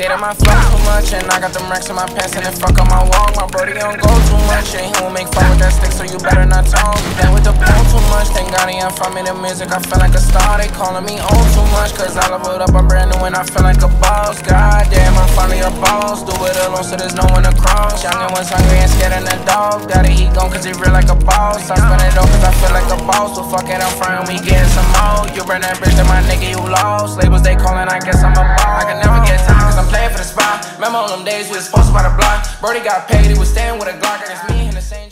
say that my flow too much, and I got them racks in my pants, and then fuck on my walk. My brody don't go too much, and he won't make fun with that stick, so you better not talk. Down with the pole too much, thank God he ain't from me the music. I feel like a star, they calling me on too much, cause I leveled up, I'm brand new, and I feel like a boss. God damn, I'm finally a boss. Do it alone, so there's no one to cross. Youngin' was hungry and scared of the dog. It, he gone, cause he real like a boss. I spend it all, cause I feel like a boss. So fuck it, I'm front, we getting some more. You burn that bitch then my nigga, you lost. Labels, they calling, I guess I'm a boss. Remember on them days we was posted by the block. Brody got paid, he was staying with a Glock, and it's me and the same.